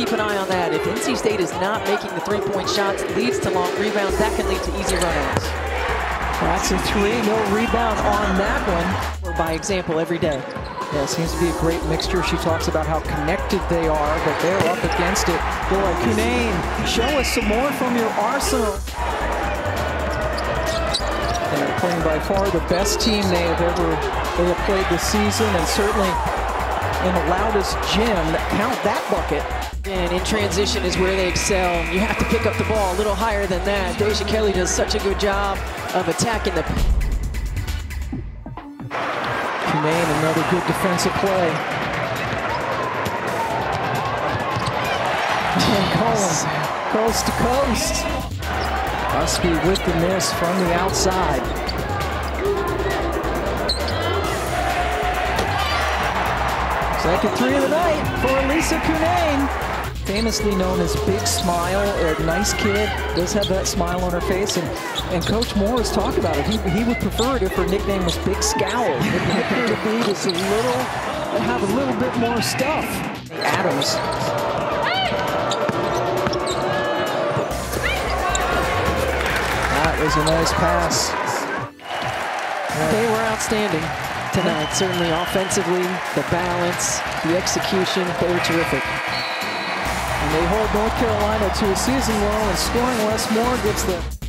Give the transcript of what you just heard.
keep an eye on that. If NC State is not making the three-point shots, leads to long rebounds, that can lead to easy run-outs. That's a three, no rebound on that one. Or by example every day. Yeah, seems to be a great mixture. She talks about how connected they are, but they're up against it. Boy, Cunane, show us some more from your arsenal. They're playing by far the best team they have ever they have played this season, and certainly in the loudest gym. Count that bucket. And in transition is where they excel. You have to pick up the ball a little higher than that. Deja Kelly does such a good job of attacking the... Cunane, another good defensive play. And Cullen, coast to coast. Husky with the miss from the outside. Second three of the night for Elissa Cunane. Famously known as Big Smile, a nice kid, does have that smile on her face, and, and Coach Moore has talked about it. He, he would prefer it if her nickname was Big Scowl. Like to be just a little, have a little bit more stuff. Adams That was a nice pass. They were outstanding tonight. Certainly offensively, the balance, the execution, they were terrific. And they hold North Carolina to a season low and scoring less more gets the